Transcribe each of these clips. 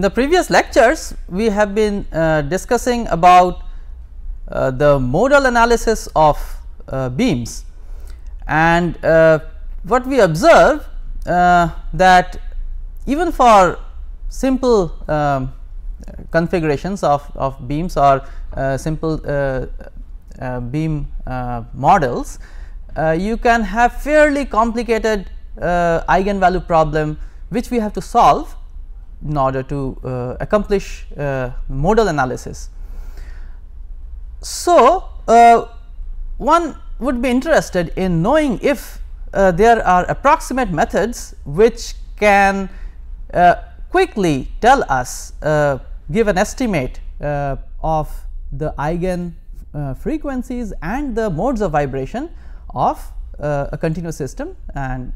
In the previous lectures, we have been uh, discussing about uh, the modal analysis of uh, beams. And uh, what we observe uh, that even for simple um, configurations of, of beams or uh, simple beam models, you can have fairly complicated eigenvalue problem which we have to solve in order to uh, accomplish uh, modal analysis. So, uh, one would be interested in knowing if uh, there are approximate methods which can uh, quickly tell us uh, give an estimate of the eigen frequencies and the modes of vibration of a continuous system and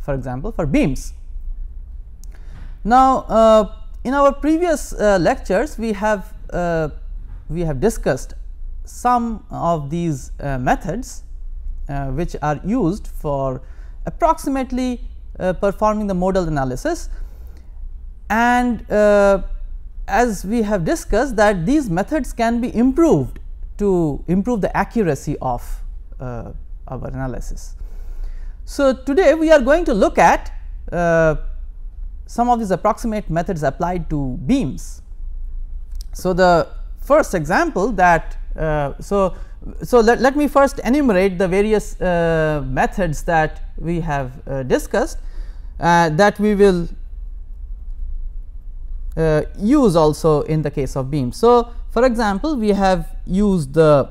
for example, for beams. Now, uh, in our previous uh, lectures we have uh, we have discussed some of these uh, methods uh, which are used for approximately uh, performing the modal analysis and as we have discussed that these methods can be improved to improve the accuracy of our analysis. So, today we are going to look at some of these approximate methods applied to beams. So, the first example that uh, so so let, let me first enumerate the various uh, methods that we have uh, discussed uh, that we will uh, use also in the case of beams. So, for example, we have used the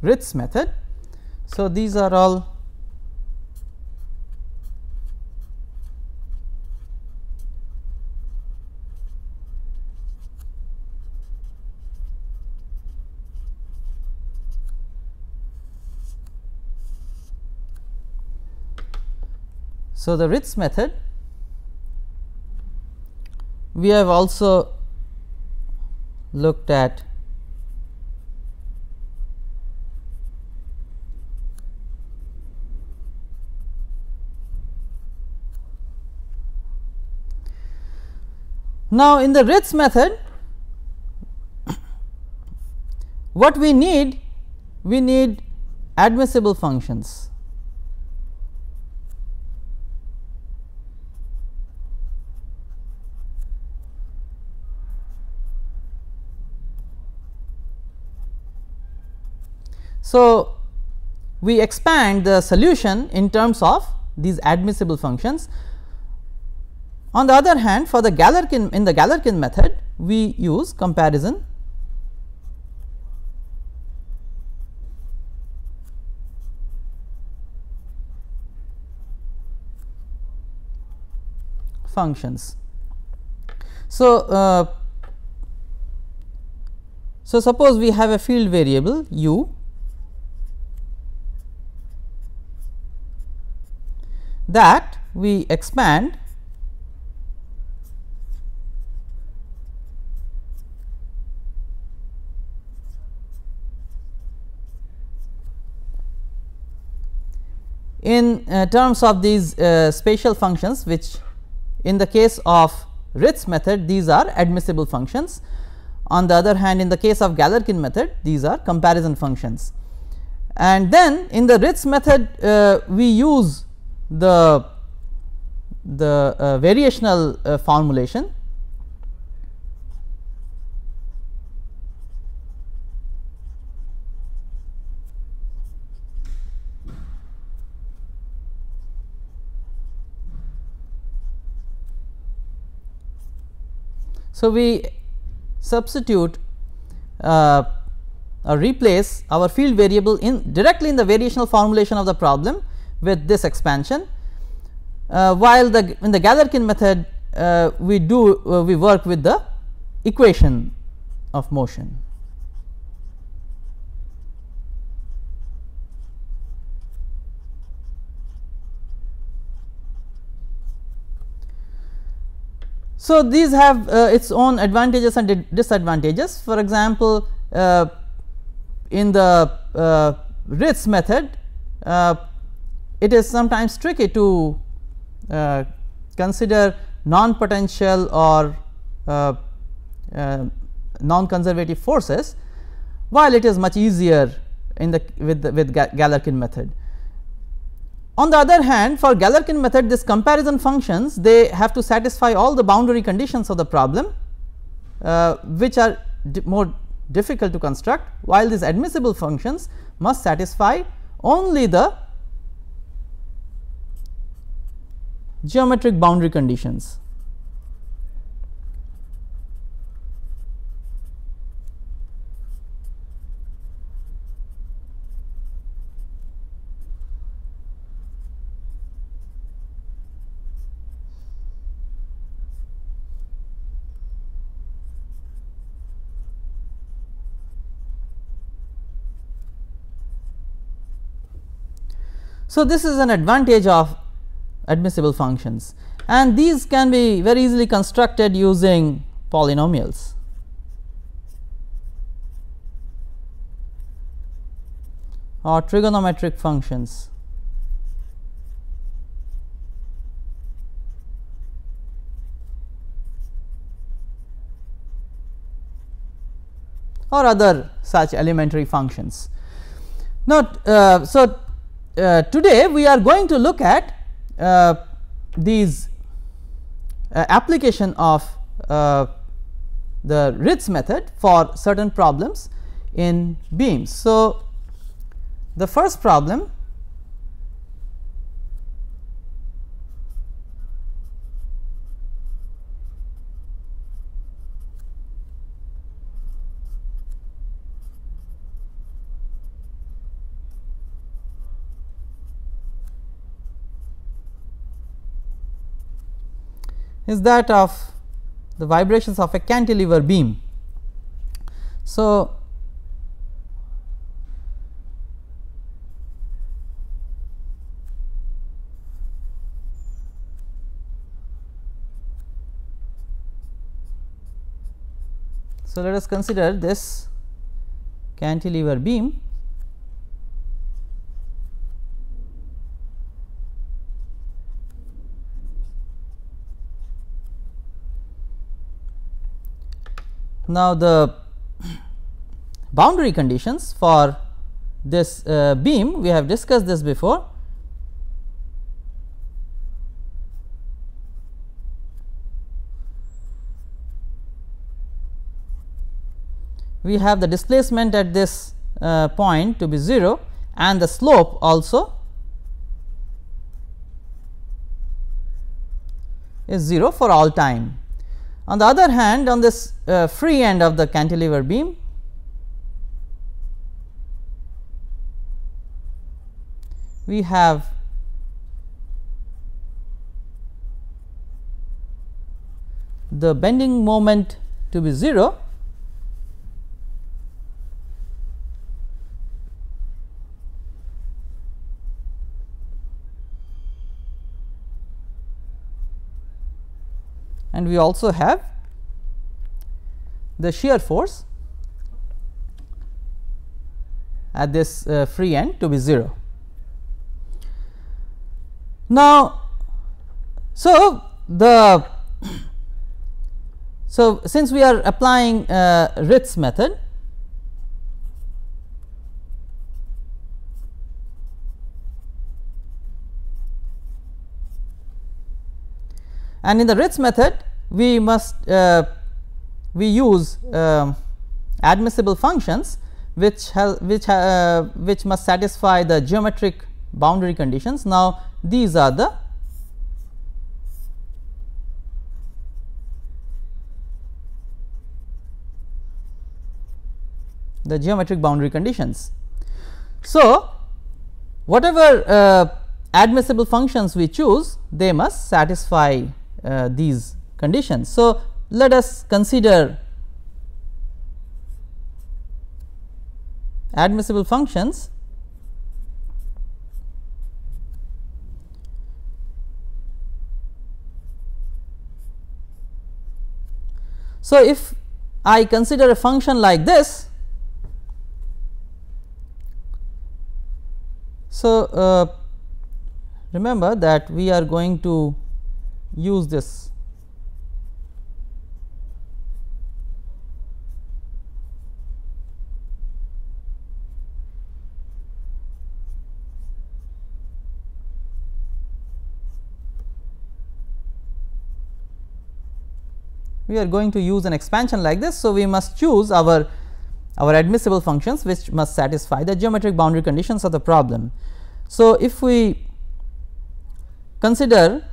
Ritz method. So, these are all So, the Ritz method we have also looked at Now, in the Ritz method what we need we need admissible functions. So, we expand the solution in terms of these admissible functions on the other hand for the Galerkin in the Galerkin method we use comparison functions. So, uh, so suppose we have a field variable u that we expand in uh, terms of these uh, spatial functions which in the case of Ritz method these are admissible functions. On the other hand in the case of Galerkin method these are comparison functions. And then in the Ritz method uh, we use the, the uh, variational uh, formulation So, we substitute uh, or replace our field variable in directly in the variational formulation of the problem with this expansion, uh, while the in the Galerkin method uh, we do uh, we work with the equation of motion. So, these have uh, its own advantages and disadvantages. For example, uh, in the uh, Ritz method, uh, it is sometimes tricky to uh, consider non-potential or uh, uh, non-conservative forces, while it is much easier in the with the, with Galerkin method. On the other hand for Galerkin method this comparison functions they have to satisfy all the boundary conditions of the problem uh, which are di more difficult to construct while these admissible functions must satisfy only the geometric boundary conditions. So, this is an advantage of admissible functions and these can be very easily constructed using polynomials. or trigonometric functions. or other such elementary functions. Now, uh, so uh, today we are going to look at uh, these uh, application of uh, the Ritz method for certain problems in beams. So, the first problem is that of the vibrations of a cantilever beam. So, So, let us consider this cantilever beam Now, the boundary conditions for this uh, beam we have discussed this before. We have the displacement at this uh, point to be 0 and the slope also is 0 for all time. On the other hand on this uh, free end of the cantilever beam we have the bending moment to be 0 and we also have the shear force at this uh, free end to be 0. Now, so the so since we are applying uh, Ritz method and in the Ritz method we must uh, we use uh, admissible functions which which uh, which must satisfy the geometric boundary conditions. Now, these are the the geometric boundary conditions. So, whatever uh, admissible functions we choose they must satisfy uh, these conditions. So, let us consider admissible functions So, if I consider a function like this So, uh, remember that we are going to use this we are going to use an expansion like this. So, we must choose our our admissible functions which must satisfy the geometric boundary conditions of the problem. So, if we consider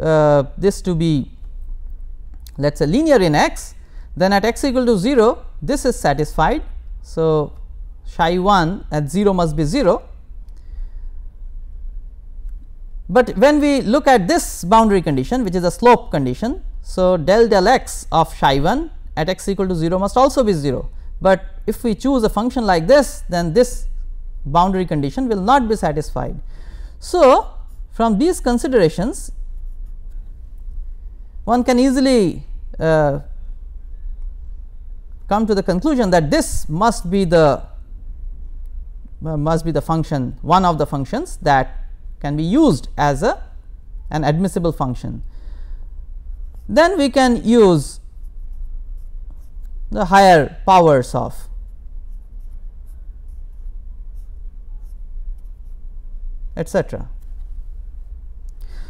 uh, this to be let us say linear in x then at x equal to 0 this is satisfied. So, psi 1 at 0 must be 0, but when we look at this boundary condition which is a slope condition so, del del x of psi 1 at x equal to 0 must also be 0, but if we choose a function like this then this boundary condition will not be satisfied. So, from these considerations one can easily uh, come to the conclusion that this must be the uh, must be the function one of the functions that can be used as a an admissible function. Then we can use the higher powers of etc.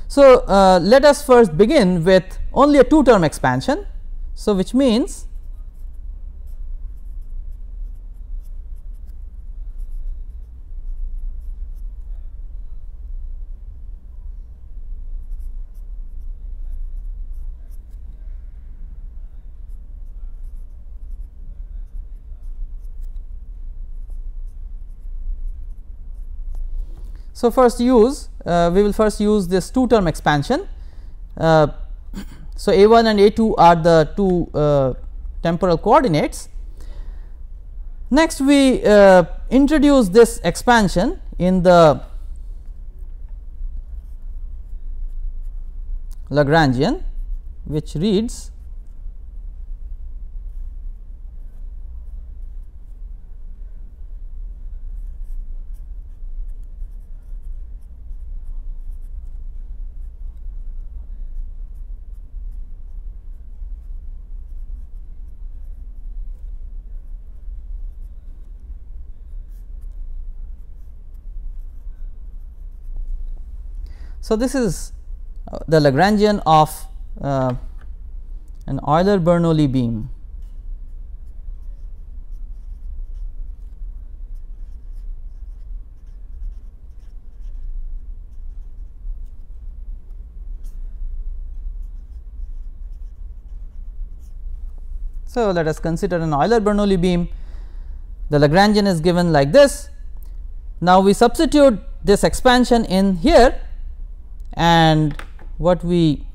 So, uh, let us first begin with only a two term expansion. So, which means So, first use uh, we will first use this two term expansion. Uh, so, a 1 and a 2 are the two uh, temporal coordinates. Next we uh, introduce this expansion in the Lagrangian which reads So, this is uh, the Lagrangian of uh, an Euler Bernoulli beam. So, let us consider an Euler Bernoulli beam. The Lagrangian is given like this. Now, we substitute this expansion in here and what we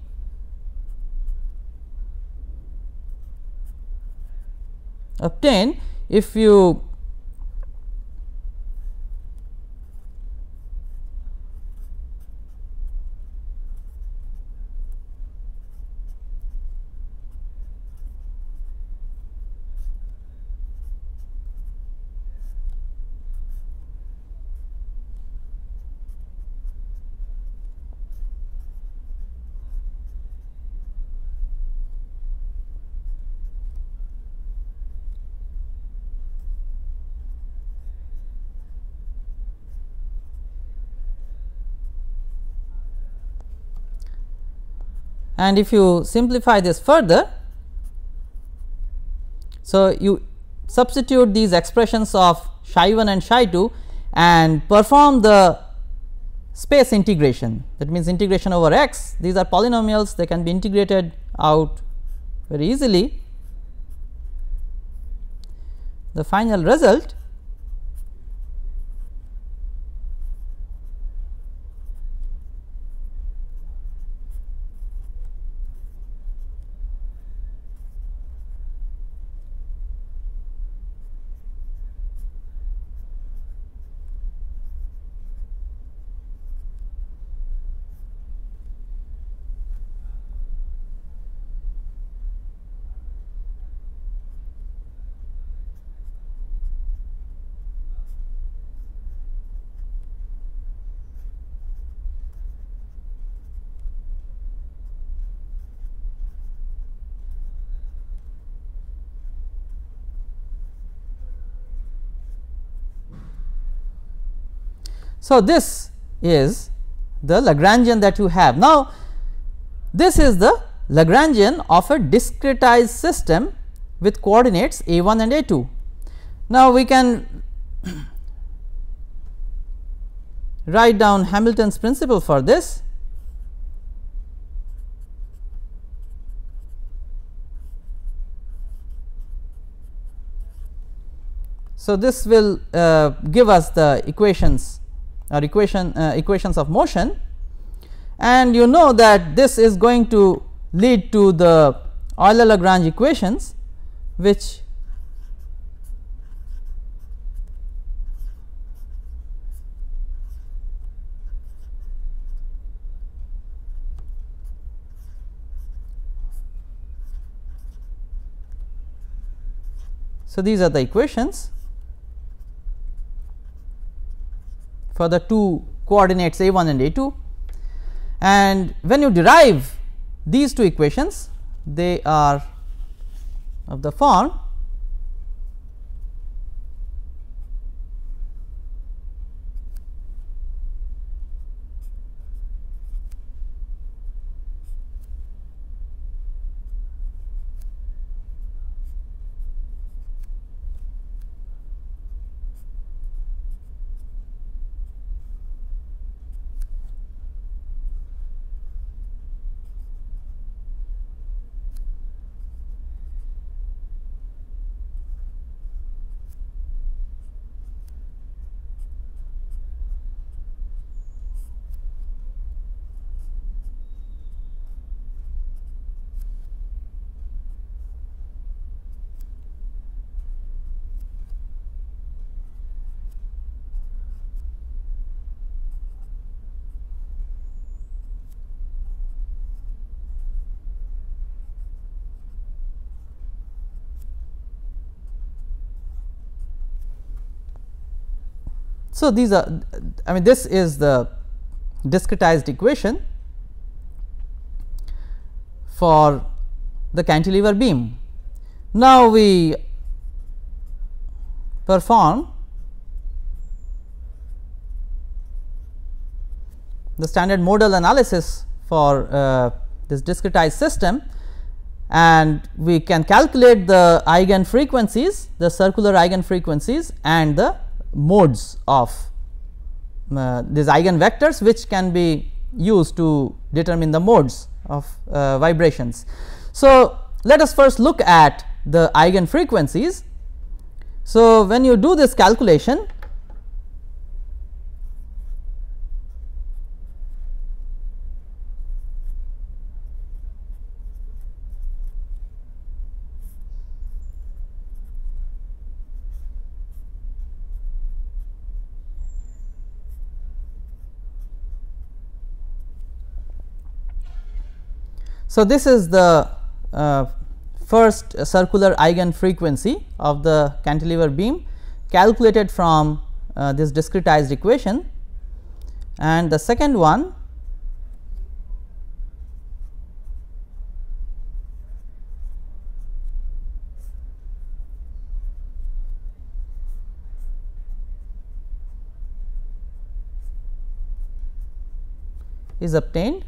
obtain if you and if you simplify this further. So, you substitute these expressions of psi 1 and psi 2 and perform the space integration that means integration over x these are polynomials they can be integrated out very easily. The final result So, this is the Lagrangian that you have. Now, this is the Lagrangian of a discretized system with coordinates a 1 and a 2. Now, we can write down Hamilton's principle for this. So, this will uh, give us the equations or equation uh, equations of motion. And you know that this is going to lead to the Euler Lagrange equations which So, these are the equations for the two coordinates a 1 and a 2 and when you derive these two equations they are of the form So, these are I mean this is the discretized equation for the cantilever beam. Now, we perform the standard modal analysis for uh, this discretized system and we can calculate the eigen frequencies, the circular eigen frequencies and the modes of uh, these eigenvectors which can be used to determine the modes of uh, vibrations. So, let us first look at the eigen frequencies. So, when you do this calculation So, this is the uh, first circular eigen frequency of the cantilever beam calculated from uh, this discretized equation and the second one is obtained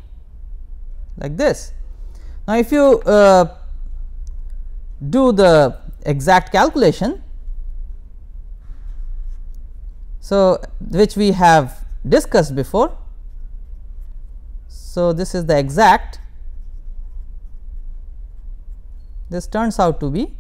like this. Now, if you uh, do the exact calculation, so which we have discussed before. So, this is the exact this turns out to be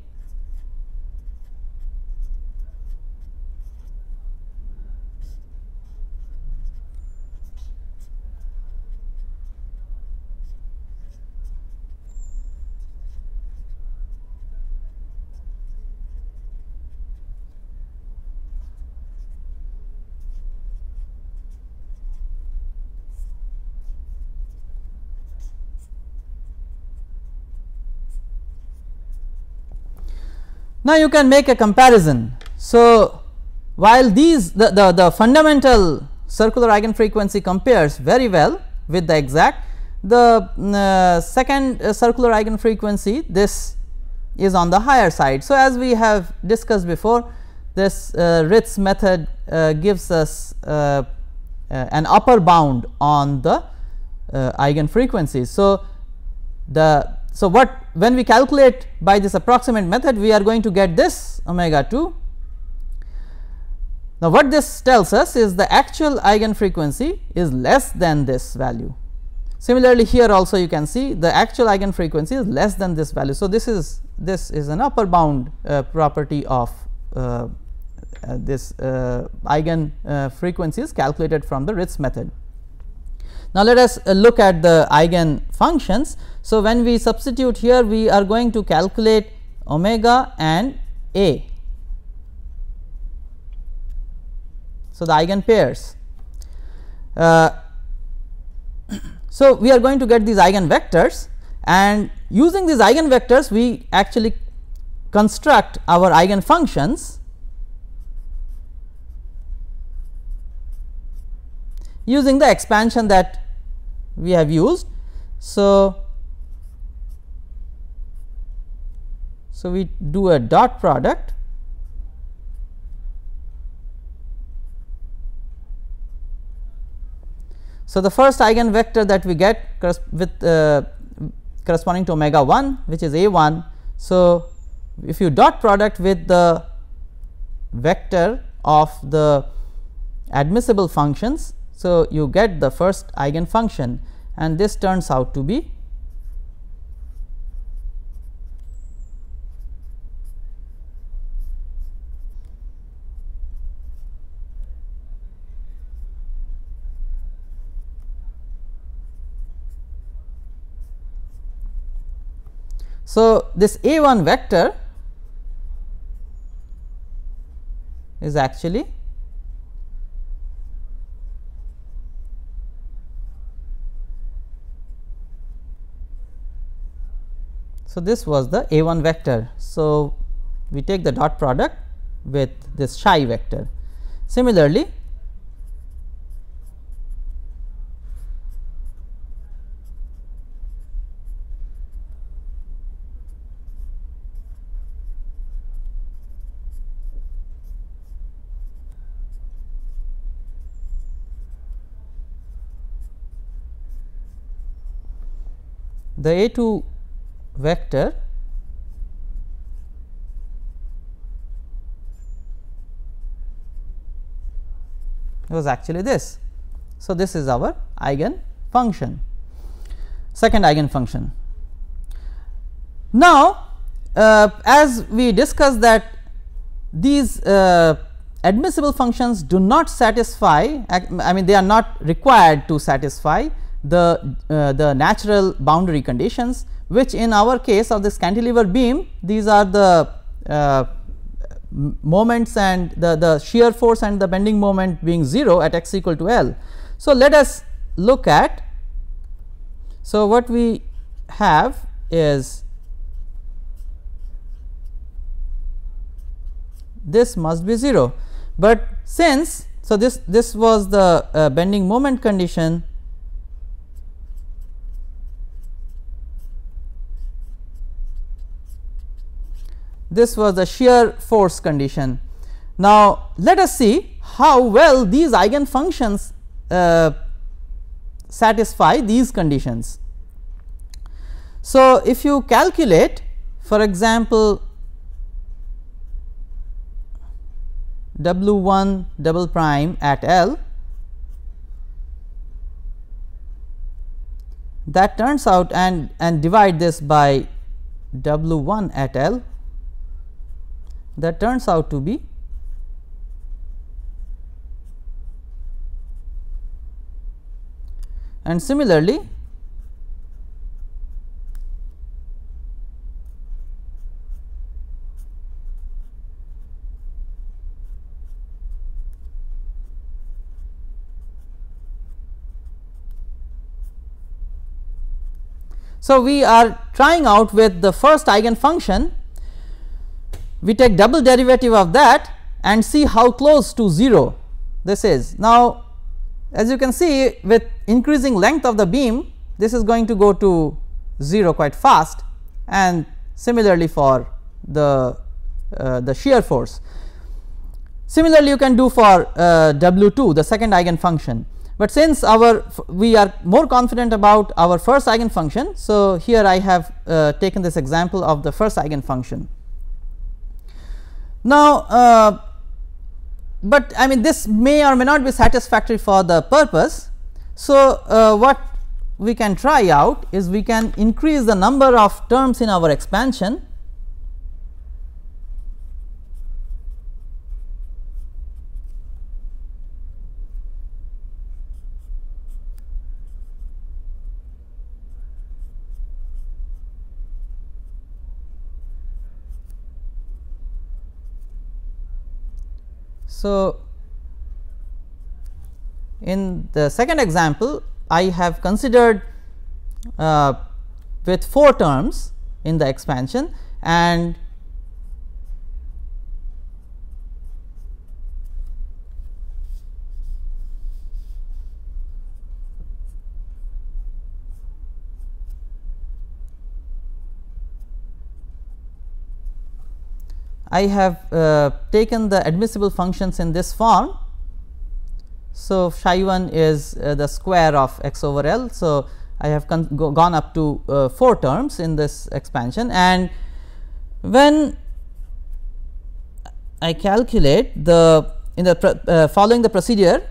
Now, you can make a comparison. So, while these the, the, the fundamental circular eigenfrequency compares very well with the exact, the uh, second uh, circular eigenfrequency this is on the higher side. So, as we have discussed before this uh, Ritz method uh, gives us uh, uh, an upper bound on the uh, eigen frequencies. So, the so what when we calculate by this approximate method we are going to get this omega 2. Now, what this tells us is the actual eigen frequency is less than this value. Similarly, here also you can see the actual eigen frequency is less than this value. So, this is this is an upper bound uh, property of uh, uh, this uh, eigen frequencies calculated from the Ritz method. Now, let us look at the eigen functions. So, when we substitute here we are going to calculate omega and a. So, the eigen pairs. Uh, so, we are going to get these eigen vectors and using these eigen vectors we actually construct our eigen functions using the expansion that we have used. So, so we do a dot product So, the first eigenvector that we get with uh, corresponding to omega 1 which is a 1. So, if you dot product with the vector of the admissible functions so, you get the first eigen function and this turns out to be So, this a 1 vector is actually So, this was the a 1 vector. So, we take the dot product with this psi vector. Similarly, the a 2 vector it was actually this. So, this is our eigen function second eigen function. Now, uh, as we discussed that these uh, admissible functions do not satisfy I mean they are not required to satisfy the uh, the natural boundary conditions which in our case of this cantilever beam these are the uh, moments and the, the shear force and the bending moment being 0 at x equal to L. So, let us look at. So, what we have is this must be 0, but since so this this was the uh, bending moment condition this was the shear force condition. Now, let us see how well these eigen functions uh, satisfy these conditions. So, if you calculate for example, W 1 double prime at L that turns out and and divide this by W 1 at L that turns out to be and similarly So, we are trying out with the first eigen function we take double derivative of that and see how close to 0 this is. Now, as you can see with increasing length of the beam this is going to go to 0 quite fast and similarly for the uh, the shear force. Similarly, you can do for uh, W 2 the second eigen function. but since our we are more confident about our first eigenfunction. So, here I have uh, taken this example of the first eigenfunction. Now, uh, but I mean this may or may not be satisfactory for the purpose. So, uh, what we can try out is we can increase the number of terms in our expansion So, in the second example I have considered uh, with 4 terms in the expansion and I have uh, taken the admissible functions in this form. So, psi 1 is uh, the square of x over L. So, I have go gone up to uh, 4 terms in this expansion and when I calculate the in the uh, following the procedure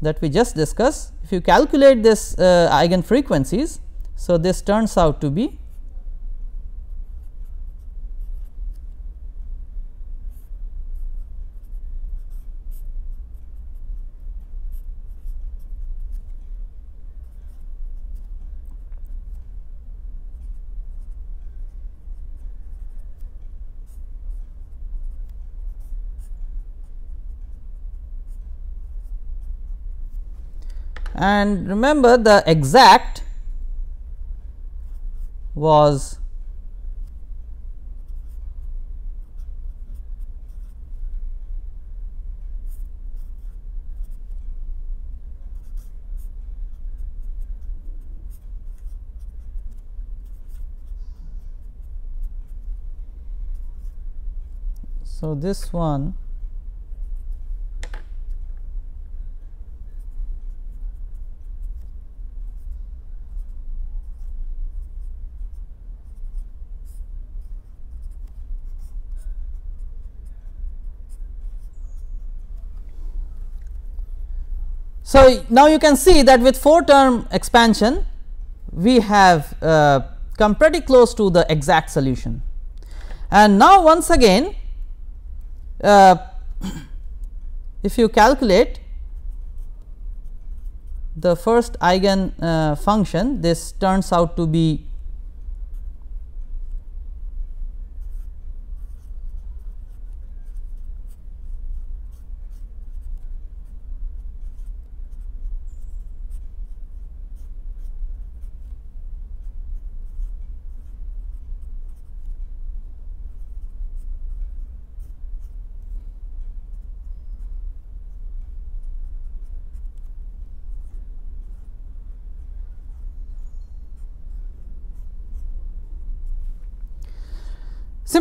that we just discussed if you calculate this uh, eigen frequencies. So, this turns out to be and remember the exact was so this one So, now you can see that with 4 term expansion we have uh, come pretty close to the exact solution. And now once again uh, if you calculate the first eigen uh, function this turns out to be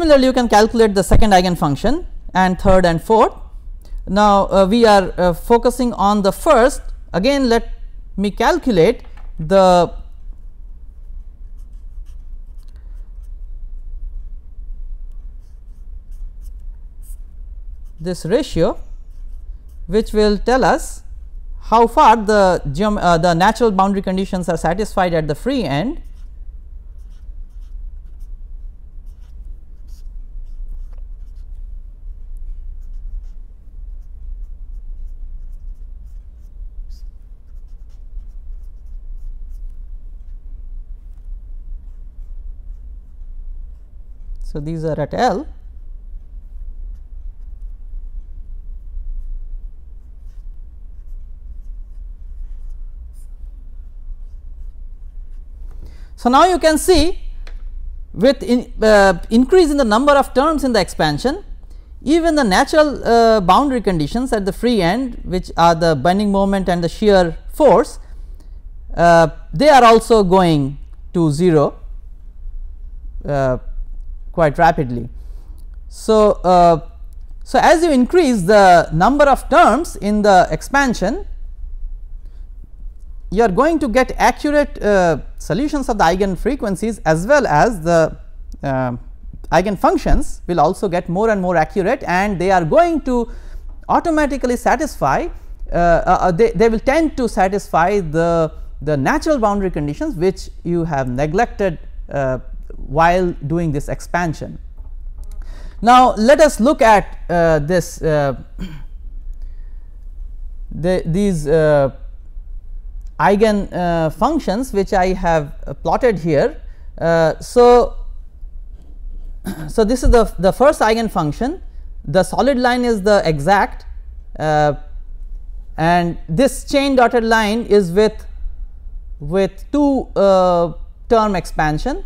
Similarly, you can calculate the second eigenfunction and third and fourth. Now, uh, we are uh, focusing on the first again let me calculate the this ratio which will tell us how far the uh, the natural boundary conditions are satisfied at the free end So, these are at L. So, now you can see with in, uh, increase in the number of terms in the expansion even the natural uh, boundary conditions at the free end which are the bending moment and the shear force uh, they are also going to 0 uh, quite rapidly. So, uh, so as you increase the number of terms in the expansion, you are going to get accurate uh, solutions of the eigen frequencies as well as the uh, eigen functions will also get more and more accurate and they are going to automatically satisfy uh, uh they, they will tend to satisfy the, the natural boundary conditions which you have neglected uh, while doing this expansion. Now, let us look at this the, these eigen uh, functions which I have uh, plotted here. Uh, so, so this is the, the first eigen function the solid line is the exact uh, and this chain dotted line is with with two uh, term expansion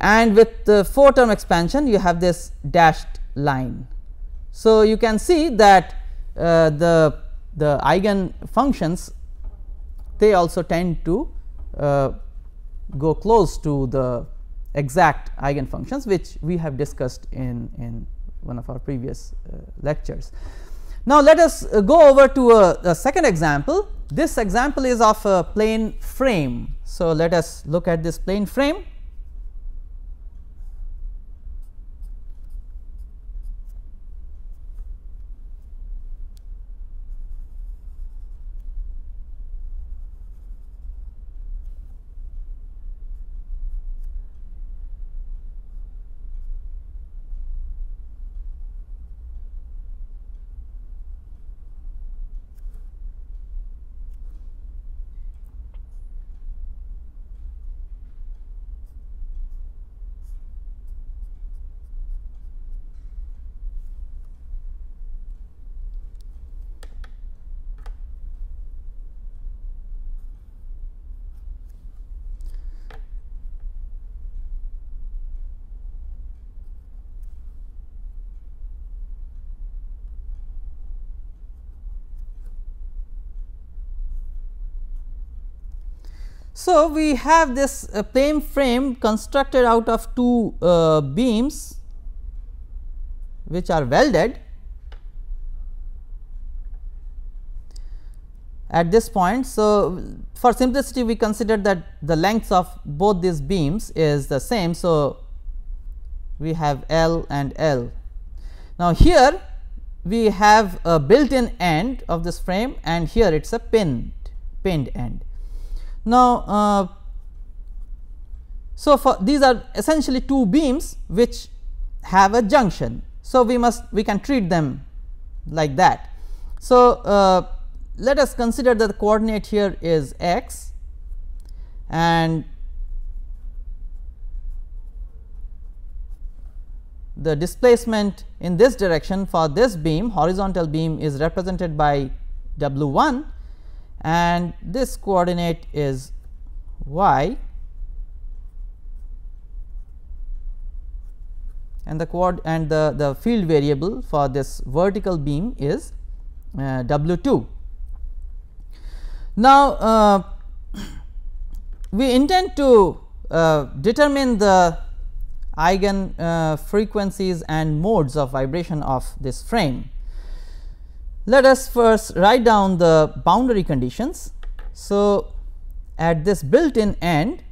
and with the 4 term expansion you have this dashed line. So, you can see that uh, the the eigen functions they also tend to uh, go close to the exact eigenfunctions which we have discussed in, in one of our previous uh, lectures. Now, let us uh, go over to a, a, second example. This example is of a plane frame. So, let us look at this plane frame. So, we have this uh, plane frame constructed out of two uh, beams which are welded at this point. So, for simplicity we consider that the lengths of both these beams is the same. So, we have L and L. Now, here we have a built in end of this frame and here it is a pinned pinned end. Now, uh, so for these are essentially two beams which have a junction. So, we must we can treat them like that. So, uh, let us consider that the coordinate here is x and the displacement in this direction for this beam horizontal beam is represented by w 1 and this coordinate is y and the quad and the, the field variable for this vertical beam is uh, W 2. Now, uh, we intend to uh, determine the eigen uh, frequencies and modes of vibration of this frame. Let us first write down the boundary conditions. So, at this built in end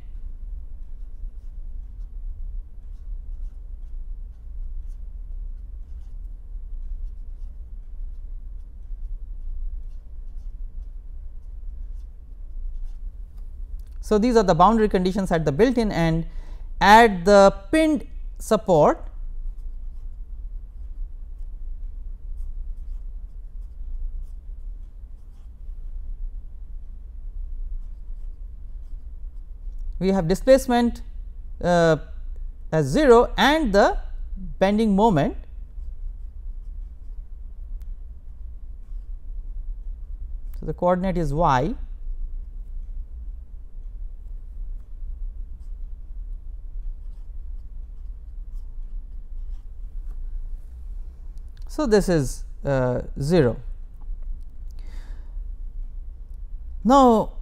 So, these are the boundary conditions at the built in end at the pinned support we have displacement uh, as 0 and the bending moment so the coordinate is y. So this is uh, 0 now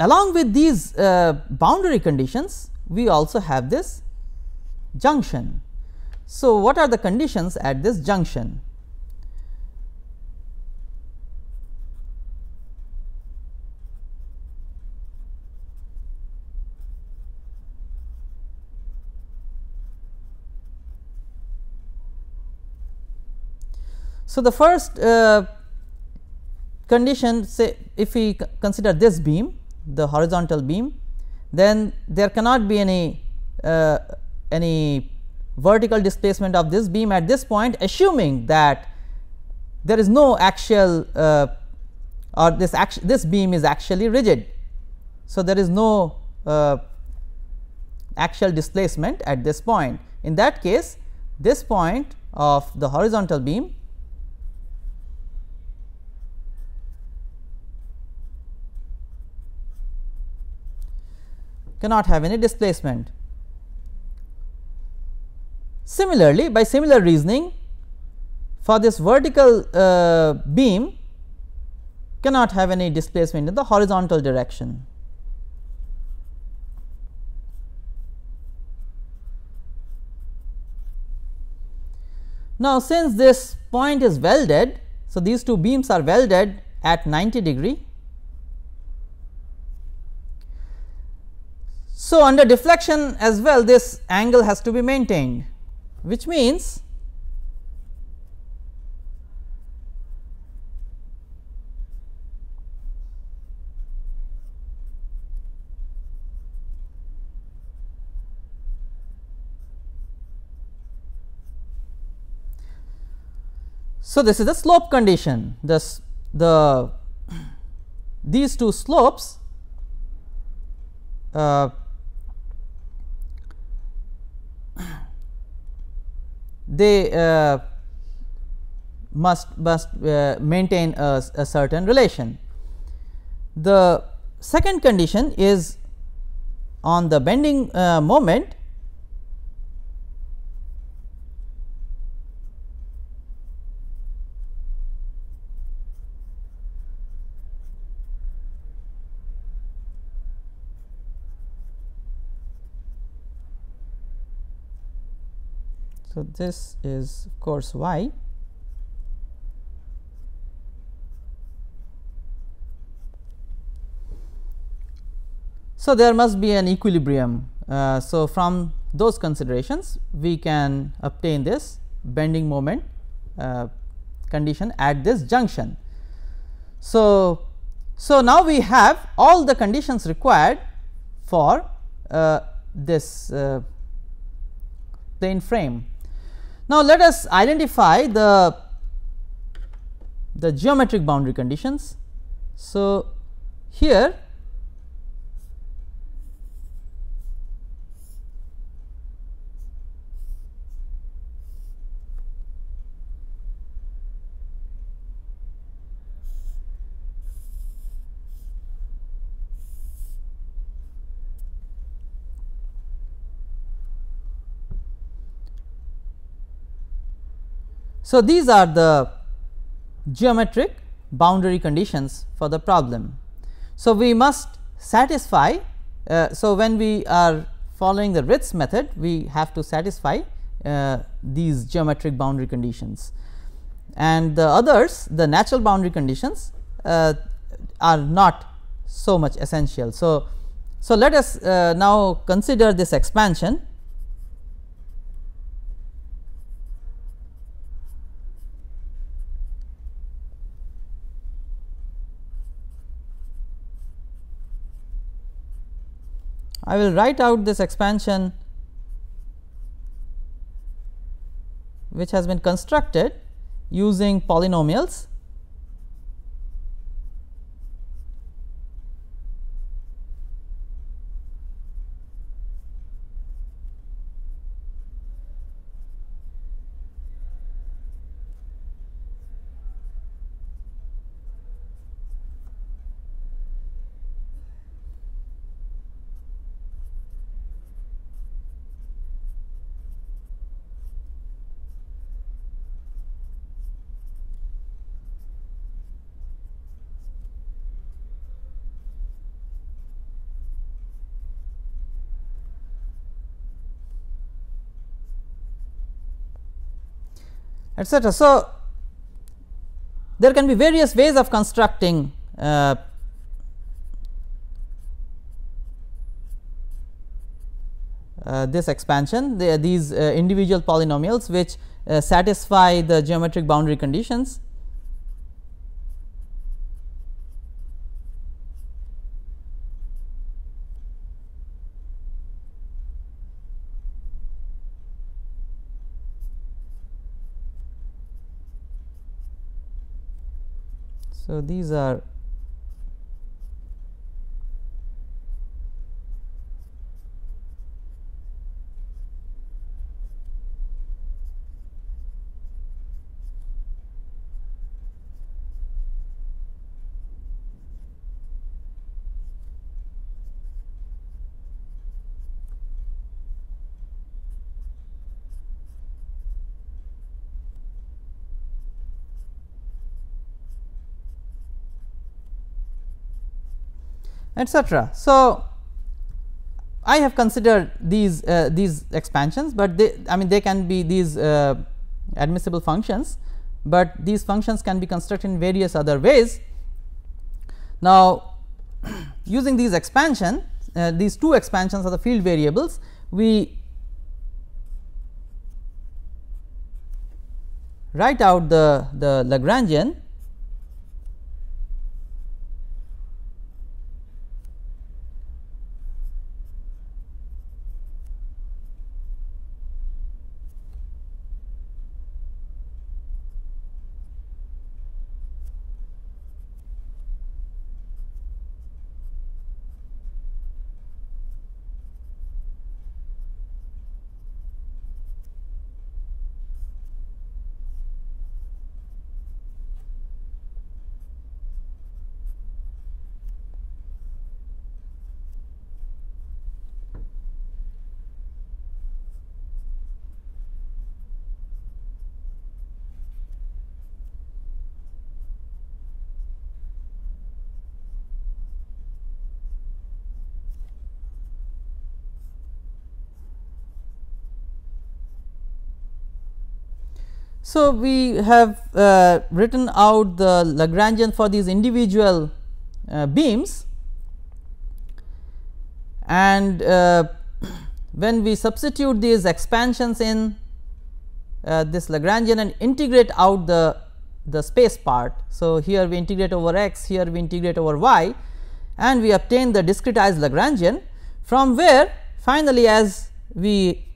Along with these uh, boundary conditions, we also have this junction. So, what are the conditions at this junction? So, the first uh, condition say if we consider this beam the horizontal beam then there cannot be any uh, any vertical displacement of this beam at this point assuming that there is no axial uh, or this this beam is actually rigid. So, there is no uh, axial displacement at this point. In that case this point of the horizontal beam cannot have any displacement. Similarly, by similar reasoning for this vertical uh, beam cannot have any displacement in the horizontal direction. Now, since this point is welded, so these two beams are welded at 90 degree. So, under deflection as well this angle has to be maintained which means So, this is the slope condition. This the these two slopes uh, they uh, must must uh, maintain a, a, certain relation. The second condition is on the bending uh, moment So, this is of course y So, there must be an equilibrium. Uh, so, from those considerations we can obtain this bending moment uh, condition at this junction. So, so now we have all the conditions required for uh, this uh, plane frame. Now, let us identify the, the geometric boundary conditions. So, here So, these are the geometric boundary conditions for the problem. So, we must satisfy. Uh, so, when we are following the Ritz method, we have to satisfy uh, these geometric boundary conditions and the others the natural boundary conditions uh, are not so much essential. So, so let us uh, now consider this expansion I will write out this expansion which has been constructed using polynomials etc. So, there can be various ways of constructing uh, uh, this expansion the, these uh, individual polynomials which uh, satisfy the geometric boundary conditions. So, these are etc. So, I have considered these uh, these expansions, but they I mean they can be these uh, admissible functions, but these functions can be constructed in various other ways. Now, using these expansion uh, these two expansions of the field variables we write out the the Lagrangian So, we have uh, written out the Lagrangian for these individual uh, beams and uh, when we substitute these expansions in uh, this Lagrangian and integrate out the, the space part. So, here we integrate over x, here we integrate over y and we obtain the discretized Lagrangian from where finally as we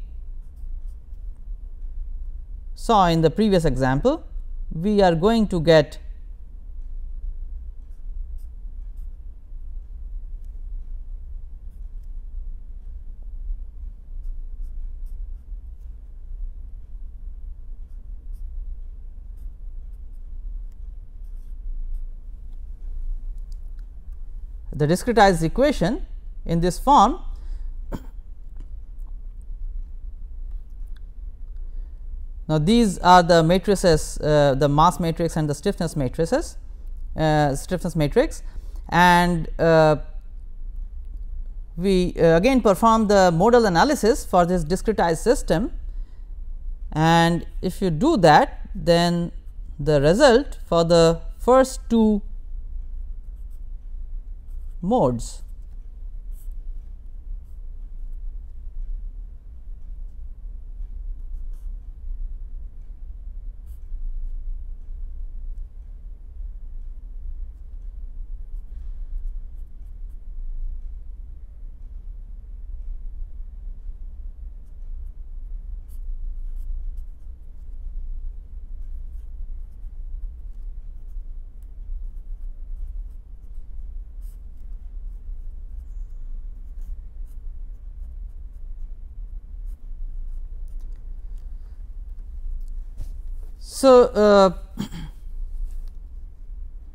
saw in the previous example, we are going to get the discretized equation in this form Now, these are the matrices uh, the mass matrix and the stiffness matrices uh, stiffness matrix. And uh, we uh, again perform the modal analysis for this discretized system. And if you do that then the result for the first two modes So, uh,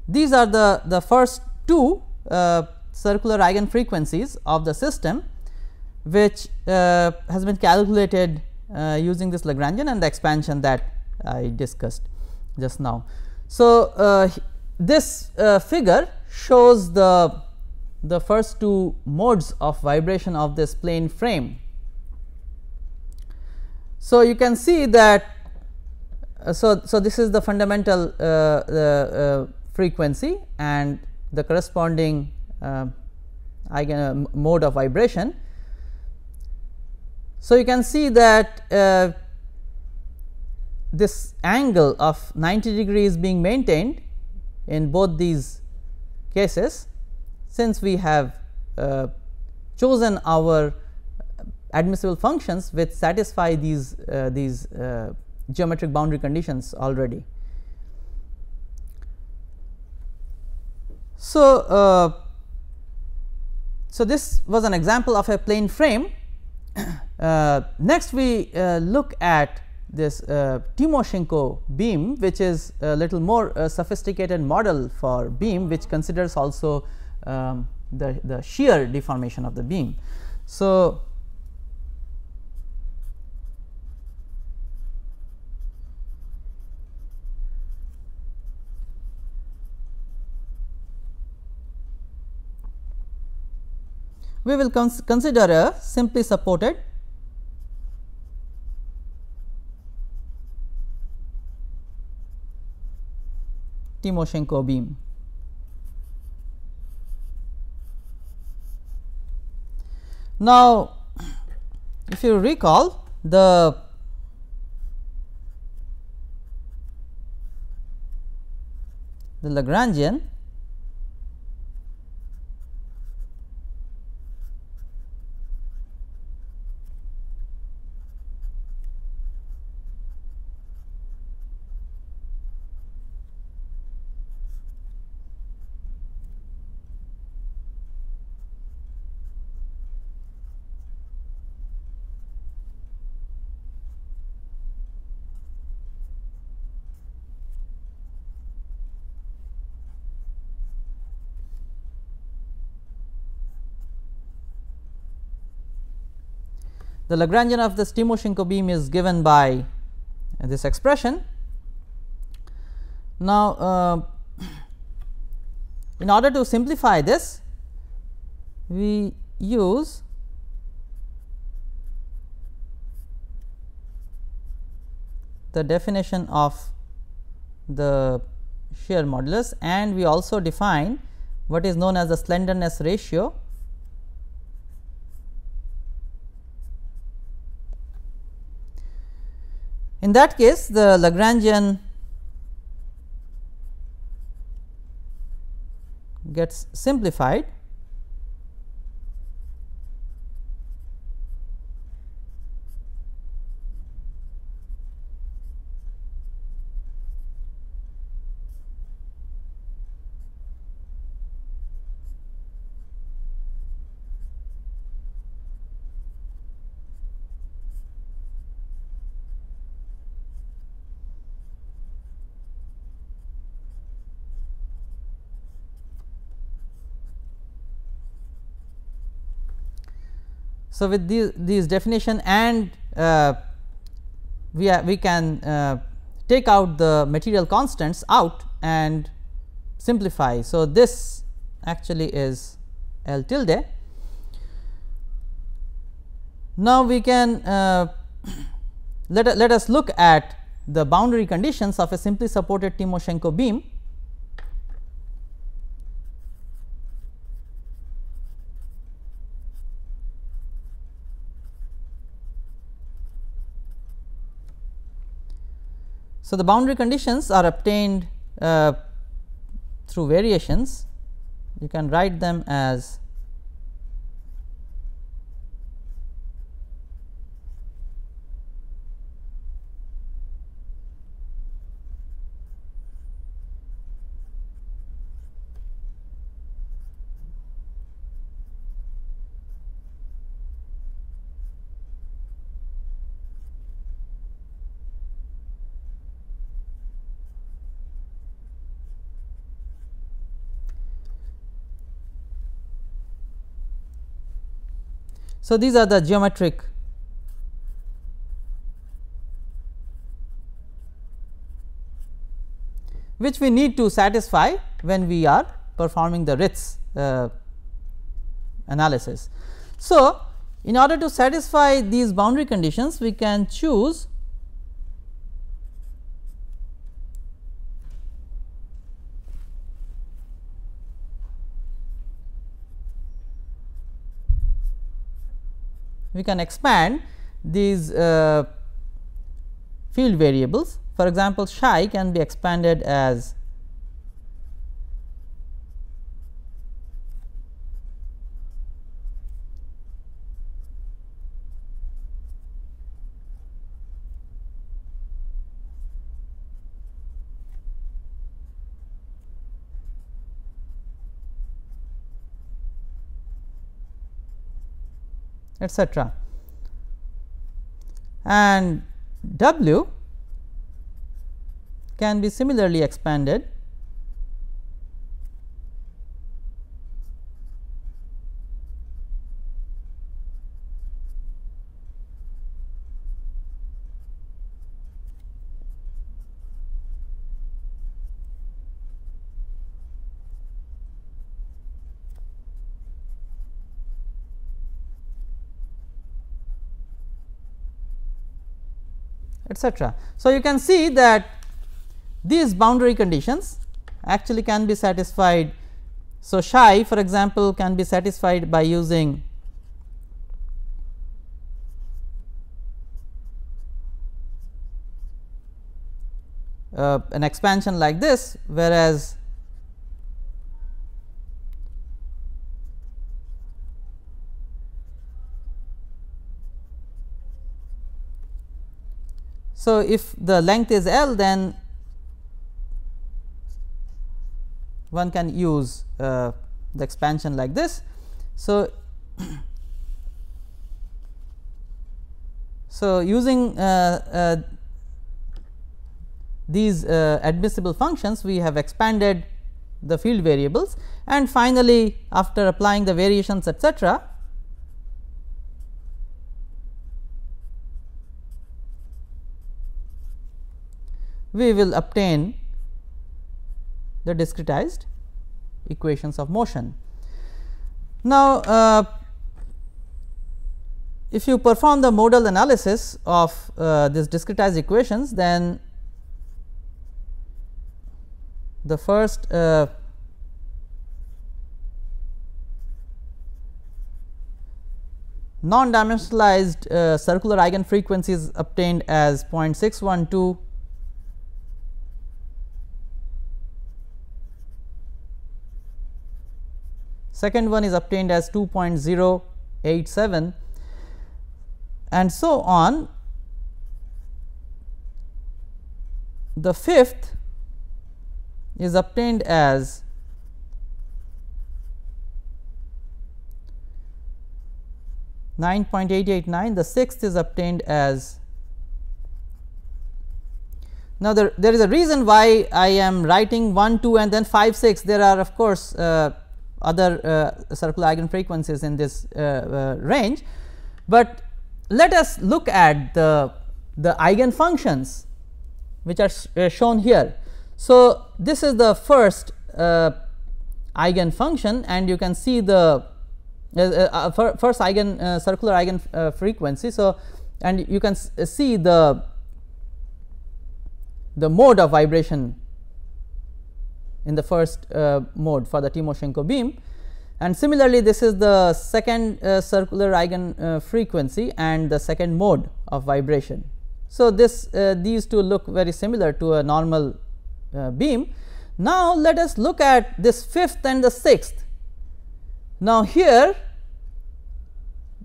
these are the, the first two uh, circular eigen frequencies of the system which uh, has been calculated uh, using this Lagrangian and the expansion that I discussed just now. So, uh, this uh, figure shows the the first two modes of vibration of this plane frame. So, you can see that so, so this is the fundamental uh, uh, frequency and the corresponding eigen mode of vibration. So, you can see that this angle of 90 degree is being maintained in both these cases since we have uh, chosen our admissible functions which satisfy these uh, these uh, geometric boundary conditions already. So, uh, so this was an example of a plane frame. Uh, next we uh, look at this uh, Timoshenko beam which is a little more uh, sophisticated model for beam which considers also um, the, the shear deformation of the beam. So, we will cons consider a simply supported Timoshenko beam. Now, if you recall the the Lagrangian The Lagrangian of the Timoshenko beam is given by this expression. Now, uh, in order to simplify this, we use the definition of the shear modulus and we also define what is known as the slenderness ratio In that case the Lagrangian gets simplified So, with these, these definition and uh, we, we can uh, take out the material constants out and simplify. So, this actually is L tilde. Now, we can uh, let, let us look at the boundary conditions of a simply supported Timoshenko beam So, the boundary conditions are obtained uh, through variations. You can write them as So, these are the geometric which we need to satisfy when we are performing the Ritz uh, analysis. So, in order to satisfy these boundary conditions we can choose we can expand these uh, field variables. For example, psi can be expanded as etc. And W can be similarly expanded So, you can see that these boundary conditions actually can be satisfied. So, psi for example, can be satisfied by using uh, an expansion like this, whereas So, if the length is L then one can use uh, the expansion like this. So, so using uh, uh, these uh, admissible functions we have expanded the field variables and finally after applying the variations etc we will obtain the discretized equations of motion. Now, uh, if you perform the modal analysis of uh, this discretized equations, then the first uh, non dimensionalized uh, circular eigenfrequency is obtained as 0.612 second one is obtained as 2.087 and so on. The fifth is obtained as Nine point eight eight nine. The sixth is obtained as now there, there is a reason why I am writing 1 2 and then 5 6 there are of course uh, other uh, circular eigenfrequencies in this uh, uh, range, but let us look at the the eigenfunctions which are shown here. So, this is the first eigenfunction and you can see the uh, uh, first eigen uh, circular eigen frequency. So, and you can see the the mode of vibration in the first uh, mode for the Timoshenko beam. And similarly, this is the second uh, circular eigen uh, frequency and the second mode of vibration. So, this uh, these two look very similar to a normal uh, beam. Now, let us look at this fifth and the sixth. Now, here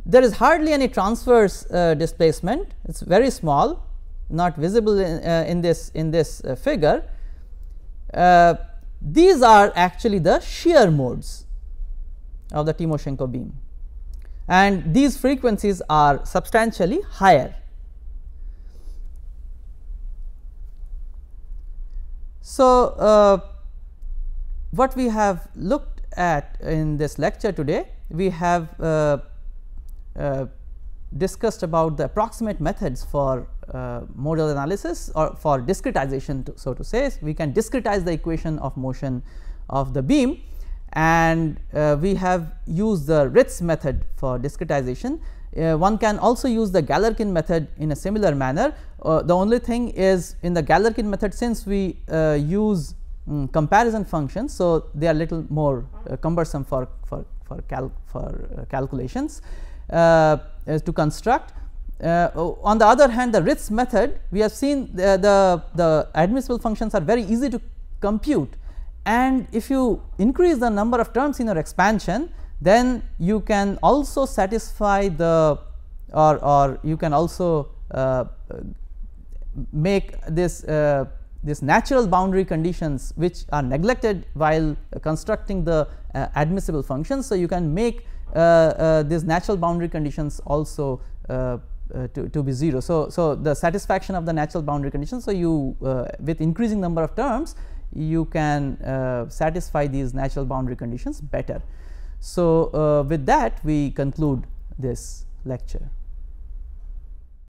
there is hardly any transverse uh, displacement, it is very small not visible in, in this in this figure these are actually the shear modes of the Timoshenko beam and these frequencies are substantially higher. So, uh, what we have looked at in this lecture today, we have uh, uh, discussed about the approximate methods for modal analysis or for discretization to, so to say we can discretize the equation of motion of the beam and uh, we have used the Ritz method for discretization. Uh, one can also use the Galerkin method in a similar manner. Uh, the only thing is in the Galerkin method since we uh, use um, comparison functions. So, they are little more uh, cumbersome for, for, for, cal for calculations to construct uh, on the other hand the Ritz method we have seen the, the, the admissible functions are very easy to compute and if you increase the number of terms in your expansion then you can also satisfy the or, or you can also uh, make this uh, this natural boundary conditions which are neglected while constructing the uh, admissible functions. So, you can make uh, uh, these natural boundary conditions also uh, to, to be 0. So, so the satisfaction of the natural boundary conditions. So, you uh, with increasing number of terms you can uh, satisfy these natural boundary conditions better. So, uh, with that we conclude this lecture.